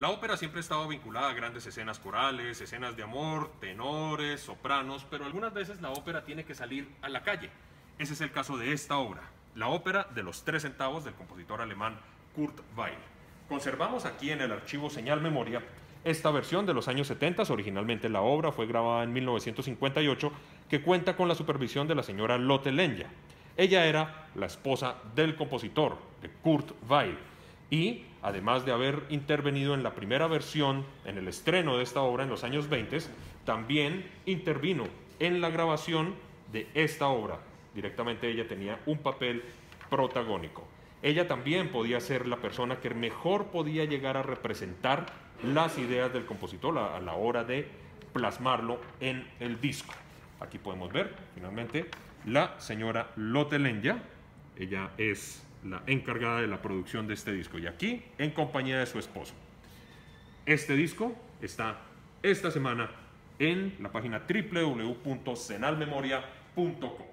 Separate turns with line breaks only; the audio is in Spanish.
La ópera siempre ha estado vinculada a grandes escenas corales, escenas de amor, tenores, sopranos, pero algunas veces la ópera tiene que salir a la calle. Ese es el caso de esta obra, la ópera de los tres centavos del compositor alemán Kurt Weill. Conservamos aquí en el archivo Señal Memoria esta versión de los años 70, originalmente la obra fue grabada en 1958, que cuenta con la supervisión de la señora Lotte Lenya. Ella era la esposa del compositor, de Kurt Weill, y además de haber intervenido en la primera versión, en el estreno de esta obra en los años 20, también intervino en la grabación de esta obra. Directamente ella tenía un papel protagónico. Ella también podía ser la persona que mejor podía llegar a representar las ideas del compositor a, la hora de plasmarlo en el disco. Aquí podemos ver finalmente la señora Lotte Lenya. Ella es la encargada de la producción de este disco y aquí en compañía de su esposo. Este disco está esta semana en la página www.senalmemoria.com.